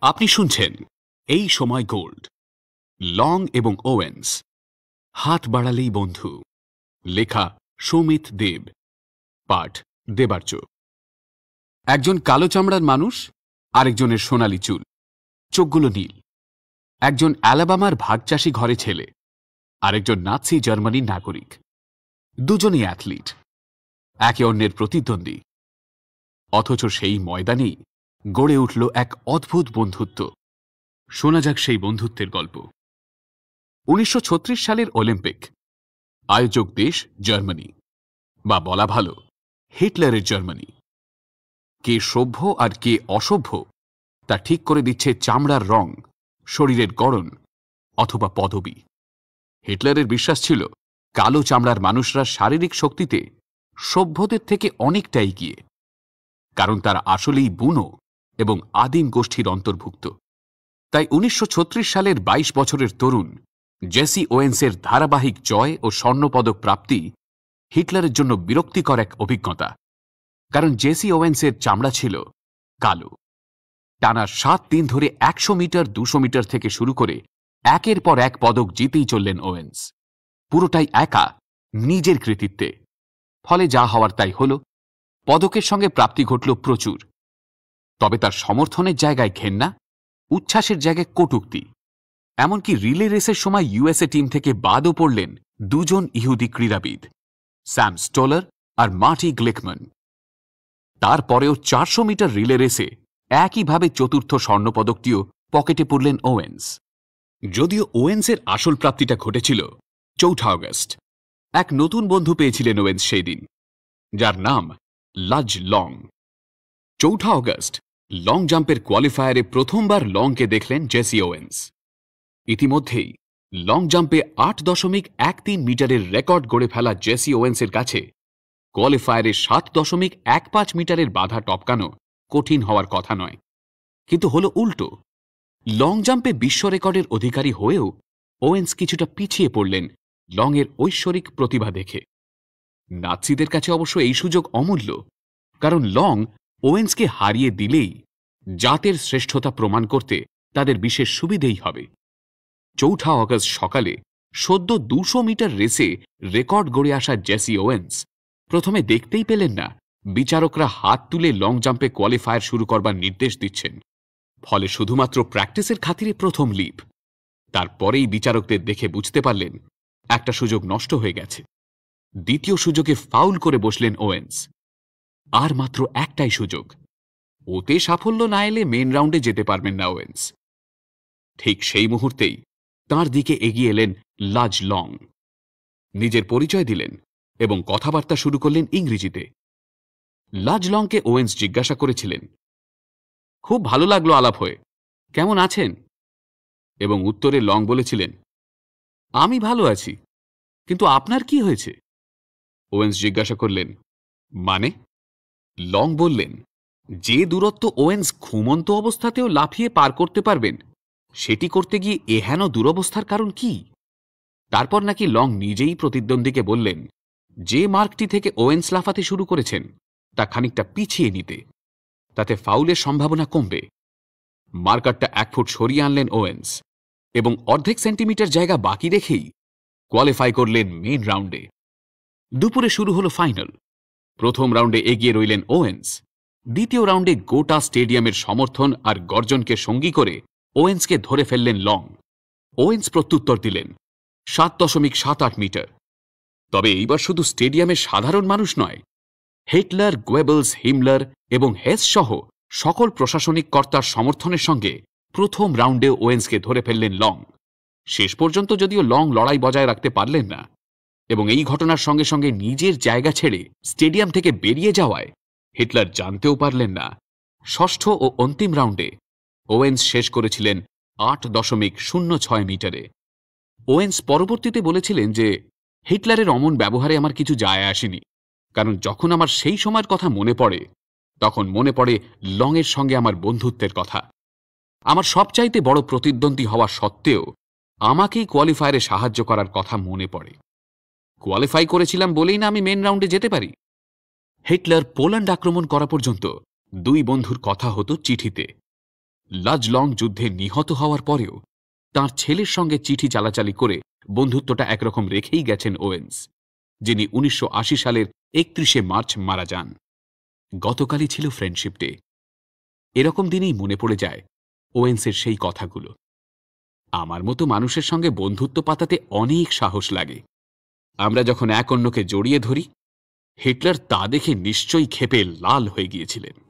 আপনি শুনছেন এই সময় গোল্ড, লং এবং ওয়েন্স। হাত বাড়ালেই বন্ধু। লেখা সৌমিত দেব। পাঠ দেবার্য। একজন কালো চামড়ার মানুষ, আরেকজনের সোনালি চুল। চোখগুলো নীল। একজন অ্যালাবামার ভাগচাষী ঘরে ছেলে। আরেকজন নাৎসি জার্মানির নাগরিক। দুজনই অ্যাথলিট। একে অন্যের প্রতিদ্বন্দ্বী। অথচ সেই ময়দানেই গড়ে উঠল এক অদ্ভুত বন্ধুত্ব। শোনা যাক সেই বন্ধুত্বের গল্প। উনিশশো ছত্রিশ সালের অলিম্পিক। আয়োজক দেশ জার্মানি। বা বলা ভালো, হিটলারের জার্মানি। কে সভ্য আর কে অসভ্য, তা ঠিক করে দিচ্ছে চামড়ার রং, শরীরের গড়ন, অথবা পদবি। হিটলারের বিশ্বাস ছিল, কালো চামড়ার মানুষরা শারীরিক শক্তিতে সভ্যদের থেকে অনেকটা এগিয়ে। কারণ তারা আসলেই বুনো এবং আদিম গোষ্ঠীর অন্তর্ভুক্ত। তাই উনিশশো ছত্রিশ সালের ২২ বছরের তরুণ জেসি ওয়েন্সের ধারাবাহিক জয় ও স্বর্ণপদক প্রাপ্তি হিটলারের জন্য বিরক্তিকর এক অভিজ্ঞতা। কারণ জেসি ওয়েন্সের চামড়া ছিল কালো। টানা সাত দিন ধরে একশো মিটার, দুশো মিটার থেকে শুরু করে একের পর এক পদক জিতেই চললেন ওয়েন্স। পুরোটাই একা, নিজের কৃতিত্বে। ফলে যা হওয়ার তাই হল। পদকের সঙ্গে প্রাপ্তি ঘটল প্রচুর। তবে তার সমর্থনের জায়গায় ঘেন্না, উচ্ছ্বাসের জায়গায় কটুক্তি। এমনকি রিলে রেসের সময় ইউএসএ টিম থেকে বাদও পড়লেন দুজন ইহুদি ক্রীড়াবিদ, স্যাম স্টোলার আর মার্টি গ্লেকম্যান তারপরেও চারশো মিটার রিলে রেসে একইভাবে চতুর্থ স্বর্ণপদকটিও পকেটে পড়লেন ওয়েন্স। যদিও ওয়েন্সের আসল প্রাপ্তিটা ঘটেছিল চৌঠা অগস্ট এক নতুন বন্ধু পেয়েছিলেন ওয়েন্স সেই দিন, যার নাম লাজ লং। চৌঠা অগস্ট লং জাম্পের কোয়ালিফায়ারে প্রথমবার লংকে দেখলেন জেসি ওয়েন্স ইতিমধ্যেই লং জাম্পে আট দশমিক এক তিন মিটারের রেকর্ড গড়ে ফেলা জেসি ওয়েন্সের কাছে। কোয়ালিফায়ারে সাত দশমিক এক পাঁচ মিটারের বাধা টপকানো কঠিন হওয়ার কথা নয়। কিন্তু হল উল্টো। লং জাম্পে বিশ্ব রেকর্ডের অধিকারী হয়েও ওয়েন্স কিছুটা পিছিয়ে পড়লেন লংয়ের ঐশ্বরিক প্রতিভা দেখে। নাৎসিদের কাছে অবশ্য এই সুযোগ অমূল্য, কারণ লং ওয়েন্সকে হারিয়ে দিলেই জাতের শ্রেষ্ঠতা প্রমাণ করতে তাদের বিশেষ সুবিধেই হবে। চৌঠা অগস্ট সকালে সদ্য দুশো মিটার রেসে রেকর্ড গড়ে আসা জেসি ওয়েন্স প্রথমে দেখতেই পেলেন না, বিচারকরা হাত তুলে লং জাম্পে কোয়ালিফায়ার শুরু করবার নির্দেশ দিচ্ছেন। ফলে শুধুমাত্র প্র্যাকটিসের খাতিরে প্রথম লিপ। তারপরেই বিচারকদের দেখে বুঝতে পারলেন, একটা সুযোগ নষ্ট হয়ে গেছে। দ্বিতীয় সুযোগে ফাউল করে বসলেন ওয়েন্স। আর মাত্র একটাই সুযোগ ওতে সাফল্য না এলে মেন রাউন্ডে যেতে পারবেন না ওয়েন্স ঠিক সেই মুহূর্তেই তার দিকে এগিয়ে এলেন লাজ লং। নিজের পরিচয় দিলেন এবং কথাবার্তা শুরু করলেন ইংরেজিতে। লাজ লংকে ওয়েন্স জিজ্ঞাসা করেছিলেন, খুব ভালো লাগল আলাপ হয়ে, কেমন আছেন? এবং উত্তরে লং বলেছিলেন, আমি ভালো আছি, কিন্তু আপনার কি হয়েছে? ওয়েন্স জিজ্ঞাসা করলেন মানে? লং বললেন যে দূরত্ব ওয়েন্স ঘুমন্ত অবস্থাতেও লাফিয়ে পার করতে পারবেন, সেটি করতে গিয়ে এহেন দুরবস্থার কারণ কি? তারপর নাকি লং নিজেই প্রতিদ্বন্দ্বীকে বললেন, যে মার্কটি থেকে ওয়েন্স লাফাতে শুরু করেছেন, তা খানিকটা পিছিয়ে নিতে। তাতে ফাউলের সম্ভাবনা কমবে। মার্কারটা এক ফুট সরিয়ে আনলেন ওয়েন্স এবং অর্ধেক সেন্টিমিটার জায়গা বাকি রেখেই কোয়ালিফাই করলেন মেন রাউন্ডে। দুপুরে শুরু হলো ফাইনাল। প্রথম রাউন্ডে এগিয়ে রইলেন ওয়েন্স। দ্বিতীয় রাউন্ডে গোটা স্টেডিয়ামের সমর্থন আর গর্জনকে সঙ্গী করে ওয়েন্সকে ধরে ফেললেন লং। ওয়েন্স প্রত্যুত্তর দিলেন, সাত দশমিক সাত আট মিটার। তবে এইবার শুধু স্টেডিয়ামের সাধারণ মানুষ নয়, হিটলার, গোয়েবলস, হিমলার এবং হেস সহ সকল প্রশাসনিক কর্তার সমর্থনের সঙ্গে প্রথম রাউন্ডে ওয়েন্সকে ধরে ফেললেন লং। শেষ পর্যন্ত যদিও লং লড়াই বজায় রাখতে পারলেন না, এবং এই ঘটনার সঙ্গে সঙ্গে নিজের জায়গা ছেড়ে স্টেডিয়াম থেকে বেরিয়ে যাওয়ায় হিটলার জানতেও পারলেন না। ষষ্ঠ ও অন্তিম রাউন্ডে ওয়েন্স শেষ করেছিলেন আট দশমিক শূন্য ছয় মিটারে। ওয়েন্স পরবর্তীতে বলেছিলেন যে, হিটলারের অমন ব্যবহারে আমার কিছু যায় আসেনি। কারণ যখন আমার সেই সময়ের কথা মনে পড়ে, তখন মনে পড়ে লংয়ের সঙ্গে আমার বন্ধুত্বের কথা। আমার সবচাইতে বড় প্রতিদ্বন্দ্বী হওয়া সত্ত্বেও আমাকেই কোয়ালিফায়ারে সাহায্য করার কথা মনে পড়ে। কোয়ালিফাই করেছিলাম বলেই না আমি মেন রাউন্ডে যেতে পারি? হিটলার পোল্যান্ড আক্রমণ করা পর্যন্ত দুই বন্ধুর কথা হতো চিঠিতে। লাজলং যুদ্ধে নিহত হওয়ার পরেও তার ছেলের সঙ্গে চিঠি চালাচালি করে বন্ধুত্বটা একরকম রেখেই গেছেন ওয়েন্স, যিনি উনিশশো আশি সালের একত্রিশে মার্চ মারা যান। গতকালই ছিল ফ্রেন্ডশিপ ডে। এরকম দিনেই মনে পড়ে যায় ওয়েন্সের সেই কথাগুলো। আমার মতো মানুষের সঙ্গে বন্ধুত্ব পাতাতে অনেক সাহস লাগে। আমরা যখন এক অন্যকে জড়িয়ে ধরি হিটলার তা দেখে নিশ্চয়ই ক্ষেপে লাল হয়ে গিয়েছিলেন।